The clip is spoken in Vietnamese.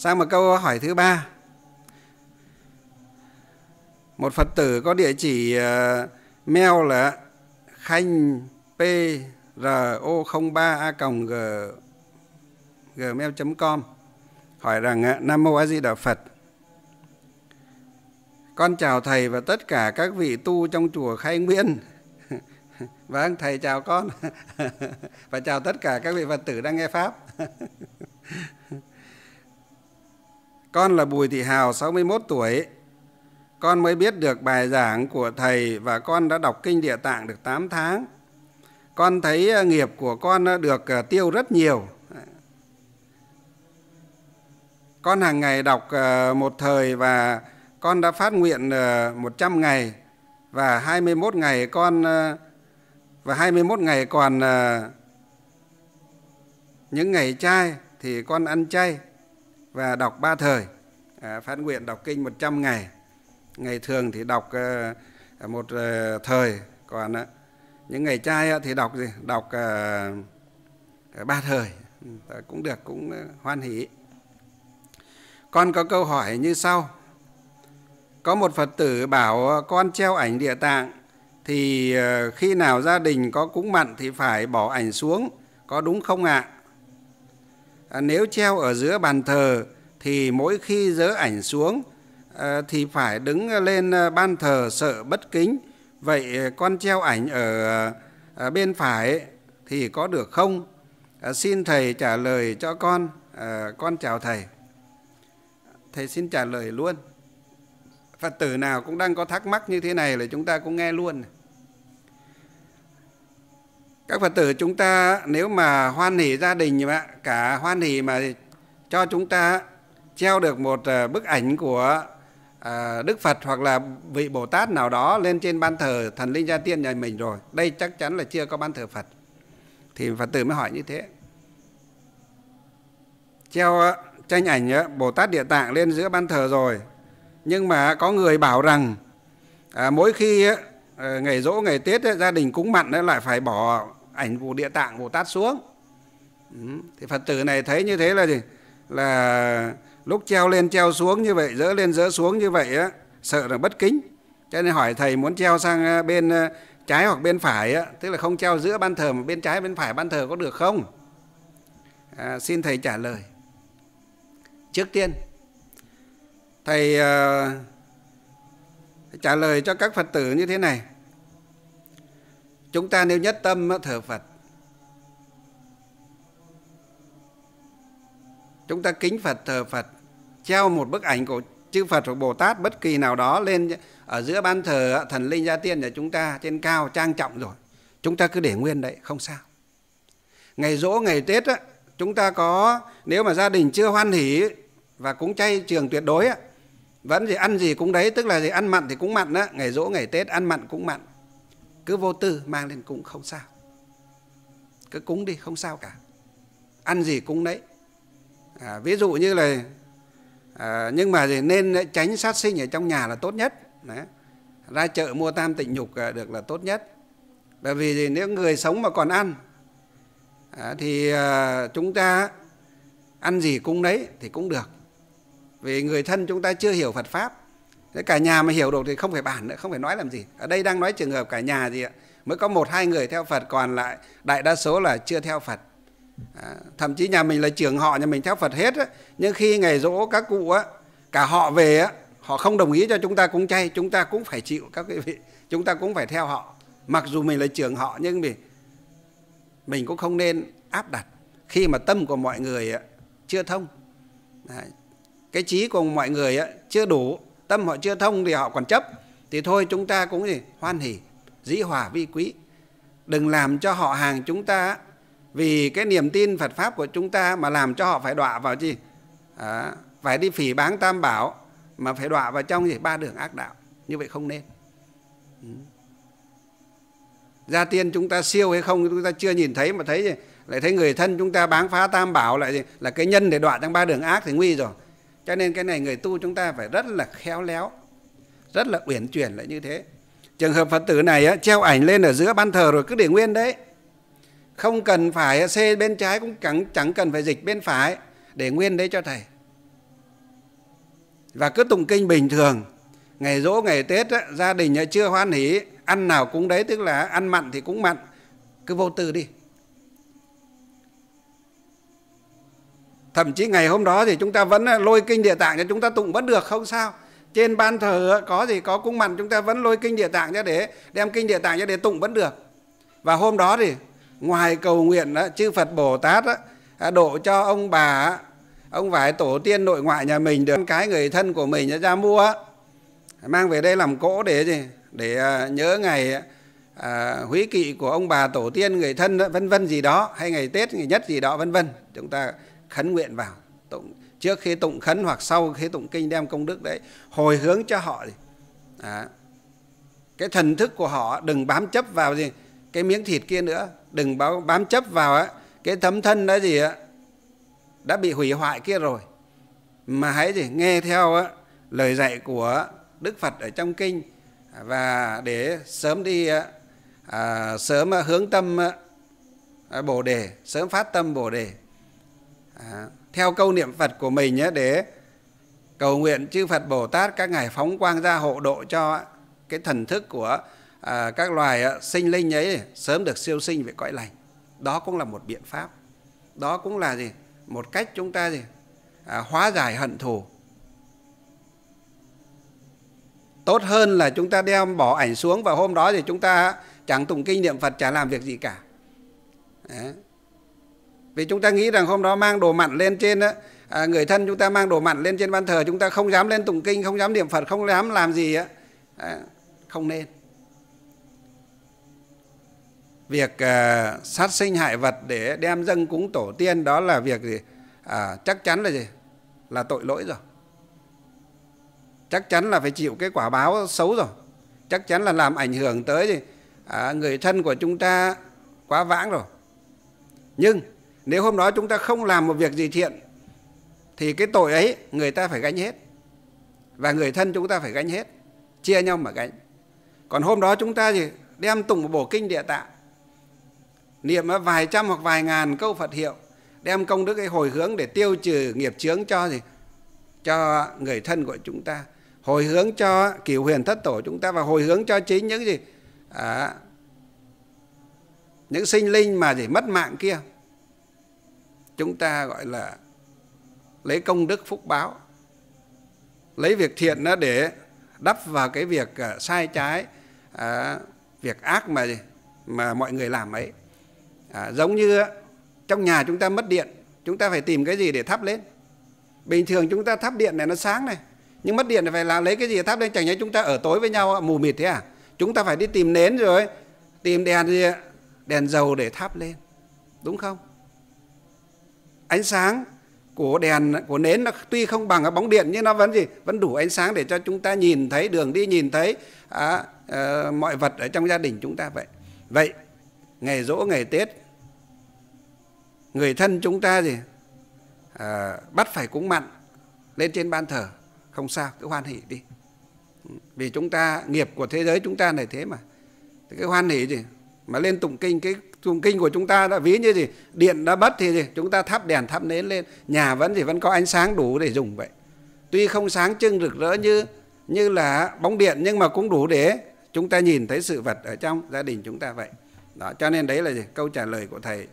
sang một câu hỏi thứ ba. Một phật tử có địa chỉ ờ, mail là khanh pro 03 a gmail com. Hỏi rằng ờ, nam mô a di đà phật. Con chào thầy và tất cả các vị tu trong chùa khai nguyên. Vâng thầy chào con. Và chào tất cả các vị phật tử đang nghe pháp. con là bùi thị hào 61 tuổi. Con mới biết được bài giảng của thầy và con đã đọc kinh địa tạng được 8 tháng. Con thấy ờ, nghiệp của con ờ, được ờ, tiêu rất nhiều. Con hàng ngày đọc một thời và con đã phát nguyện 100 ngày. Và 21 ngày con và 21 ngày còn những ngày chay thì con ăn chay và đọc ba thời. À, phát nguyện đọc kinh 100 ngày. Ngày thường thì đọc ờ, một ờ, thời. Còn ờ, những ngày trai thì đọc gì? Đọc uh, ba thời. Ừ, cũng được cũng hoan hỷ. Con có câu hỏi như sau. Có một phật tử bảo con treo ảnh địa tạng thì khi nào gia đình có cúng mặn thì phải bỏ ảnh xuống có đúng không ạ? à, À, nếu treo ở giữa bàn thờ thì mỗi khi dỡ ảnh xuống à, thì phải đứng lên à, ban thờ sợ bất kính. Vậy à, con treo ảnh ở, bên phải thì có được không? À, xin thầy trả lời cho con. À, con chào thầy. Thầy xin trả lời luôn. Phật tử nào cũng đang có thắc mắc như thế này là chúng ta cũng nghe luôn các phật tử chúng ta nếu mà hoan hỷ gia đình mà cả hoan hỷ mà cho chúng ta treo được một ờ, bức ảnh của ờ, Đức Phật hoặc là vị Bồ Tát nào đó lên trên ban thờ thần linh gia tiên nhà mình rồi đây chắc chắn là chưa có ban thờ Phật. Thì Phật tử mới hỏi như thế. Treo ờ, tranh ảnh Bồ Tát Địa Tạng lên giữa ban thờ rồi nhưng mà có người bảo rằng à, mỗi khi ngày dỗ ngày Tết gia đình cúng mặn lại phải bỏ ảnh của Địa Tạng Bồ Tát xuống. Thì Phật tử này thấy như thế là gì? Là lúc treo lên treo xuống như vậy dỡ lên dỡ xuống như vậy á sợ là bất kính. Cho nên hỏi thầy muốn treo sang à, bên à, trái hoặc bên phải á tức là không treo giữa ban thờ mà bên trái bên phải ban thờ có được không? À, xin thầy trả lời. Trước tiên thầy uh, trả lời cho các phật tử như thế này chúng ta nếu nhất tâm thờ phật. Chúng ta kính phật thờ phật treo một bức ảnh của chư Phật hoặc Bồ Tát bất kỳ nào đó lên ở giữa ban thờ thần linh gia tiên nhà chúng ta trên cao trang trọng rồi. Chúng ta cứ để nguyên đấy không sao. Ngày rỗ ngày Tết á, chúng ta có nếu mà gia đình chưa hoan hỷ và cúng chay trường tuyệt đối á, vẫn gì ăn gì cũng đấy tức là gì ăn mặn thì cũng mặn á, ngày rỗ ngày Tết ăn mặn cũng mặn cứ vô tư mang lên cũng không sao. Cứ cúng đi không sao cả. Ăn gì cũng đấy à, ví dụ như là à, nhưng mà thì nên tránh sát sinh ở trong nhà là tốt nhất. Đấy. ra chợ mua tam tịnh nhục à, được là tốt nhất. Bởi vì thì nếu người sống mà còn ăn à, thì à, chúng ta ăn gì cũng đấy thì cũng được. Vì người thân chúng ta chưa hiểu Phật pháp Thế cả nhà mà hiểu được thì không phải bản nữa không phải nói làm gì. Ở đây đang nói trường hợp cả nhà gì ạ mới có một hai người theo Phật còn lại đại đa số là chưa theo Phật. À, thậm chí nhà mình là trưởng họ nhà mình theo Phật hết á, nhưng khi ngày dỗ các cụ á, cả họ về á, họ không đồng ý cho chúng ta cúng chay chúng ta cũng phải chịu các quý vị chúng ta cũng phải theo họ. Mặc dù mình là trưởng họ nhưng mình mình cũng không nên áp đặt. Khi mà tâm của mọi người á, chưa thông. À, cái trí của mọi người á, chưa đủ tâm họ chưa thông thì họ còn chấp. Thì thôi chúng ta cũng gì? Hoan hỉ dĩ hòa vi quý. Đừng làm cho họ hàng chúng ta vì cái niềm tin Phật pháp của chúng ta mà làm cho họ phải đọa vào gì à, phải đi phỉ báng tam bảo mà phải đọa vào trong gì? Ba đường ác đạo. Như vậy không nên. Ừ. gia tiên chúng ta siêu hay không chúng ta chưa nhìn thấy mà thấy gì? Lại thấy người thân chúng ta báng phá tam bảo lại gì? Là cái nhân để đọa trong ba đường ác thì nguy rồi cho nên cái này người tu chúng ta phải rất là khéo léo rất là uyển chuyển lại như thế. Trường hợp phật tử này á, treo ảnh lên ở giữa ban thờ rồi cứ để nguyên đấy. Không cần phải xê bên trái cũng chẳng, chẳng cần phải dịch bên phải để nguyên đấy cho thầy. Và cứ tụng kinh bình thường. Ngày rỗ ngày tết á, gia đình chưa hoan hỉ ăn nào cũng đấy tức là ăn mặn thì cũng mặn. Cứ vô tư đi. Thậm chí ngày hôm đó thì chúng ta vẫn ờ, lôi kinh địa tạng cho chúng ta tụng vẫn được không sao. Trên ban thờ ờ, có gì có cúng mặn chúng ta vẫn lôi kinh địa tạng ra để đem kinh địa tạng ra để tụng vẫn được. Và hôm đó thì ngoài cầu nguyện đó, chư Phật Bồ Tát đó, độ cho ông bà ông vải tổ tiên nội ngoại nhà mình được cái người thân của mình ra mua mang về đây làm cỗ để gì? Để nhớ ngày à, húy kỵ của ông bà tổ tiên người thân vân vân gì đó hay ngày Tết ngày nhất gì đó vân vân. Chúng ta khấn nguyện vào. Tụng trước khi tụng khấn hoặc sau khi tụng kinh đem công đức đấy hồi hướng cho họ à, cái thần thức của họ đừng bám chấp vào gì cái miếng thịt kia nữa. Đừng bám chấp vào á cái thấm thân đó gì á đã bị hủy hoại kia rồi. Mà hãy gì nghe theo á, lời dạy của Đức Phật ở trong kinh. Và để sớm đi à, sớm hướng tâm à, bồ đề sớm phát tâm bồ đề à, theo câu niệm Phật của mình nhé để cầu nguyện chư Phật Bồ Tát các ngài phóng quang ra hộ độ cho cái thần thức của à, các loài à, sinh linh ấy sớm được siêu sinh về cõi lành. Đó cũng là một biện pháp. Đó cũng là gì? Một cách chúng ta gì? À, hóa giải hận thù. Tốt hơn là chúng ta đem bỏ ảnh xuống và hôm đó thì chúng ta chẳng tụng kinh niệm Phật chả làm việc gì cả. Đấy vì chúng ta nghĩ rằng hôm đó mang đồ mặn lên trên à, người thân chúng ta mang đồ mặn lên trên ban thờ chúng ta không dám lên tụng kinh không dám niệm Phật không dám làm gì á. À, không nên. Việc à, sát sinh hại vật để đem dâng cúng tổ tiên đó là việc gì? À, chắc chắn là gì? Là tội lỗi rồi. Chắc chắn là phải chịu cái quả báo xấu rồi. Chắc chắn là làm ảnh hưởng tới gì? À, người thân của chúng ta quá vãng rồi. Nhưng nếu hôm đó chúng ta không làm một việc gì thiện thì cái tội ấy người ta phải gánh hết. Và người thân chúng ta phải gánh hết chia nhau mà gánh. Còn hôm đó chúng ta gì đem tụng một bộ kinh địa tạng niệm vài trăm hoặc vài ngàn câu Phật hiệu đem công đức ấy hồi hướng để tiêu trừ nghiệp chướng cho gì? Cho người thân của chúng ta hồi hướng cho cửu huyền thất tổ chúng ta và hồi hướng cho chính những gì? À, những sinh linh mà gì mất mạng kia chúng ta gọi là lấy công đức phúc báo lấy việc thiện nó để đắp vào cái việc à, sai trái à, việc ác mà mà mọi người làm ấy. À, giống như trong nhà chúng ta mất điện chúng ta phải tìm cái gì để thắp lên? Bình thường chúng ta thắp điện này nó sáng này nhưng mất điện thì phải là lấy cái gì để thắp lên? Chẳng nhẽ chúng ta ở tối với nhau mù mịt thế à? Chúng ta phải đi tìm nến rồi tìm đèn gì đèn dầu để thắp lên đúng không? Ánh sáng của đèn của nến nó tuy không bằng ở bóng điện nhưng nó vẫn gì? Vẫn đủ ánh sáng để cho chúng ta nhìn thấy đường đi nhìn thấy à, à, mọi vật ở trong gia đình chúng ta vậy. Vậy ngày dỗ ngày tết người thân chúng ta gì? À, bắt phải cúng mặn lên trên ban thờ không sao cứ hoan hỷ đi. Ừ, vì chúng ta nghiệp của thế giới chúng ta này thế mà. Thì cái hoan hỷ gì? Mà lên tụng kinh, cái tụng kinh của chúng ta đã ví như gì? Điện đã mất thì gì? Chúng ta thắp đèn, thắp nến lên. Nhà vẫn thì vẫn có ánh sáng đủ để dùng vậy. Tuy không sáng trưng rực rỡ như như là bóng điện, nhưng mà cũng đủ để chúng ta nhìn thấy sự vật ở trong gia đình chúng ta vậy. Đó, cho nên đấy là gì? Câu trả lời của thầy.